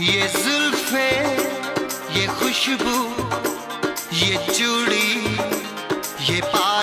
ये जुल्फे ये खुशबू ये चूड़ी ये पा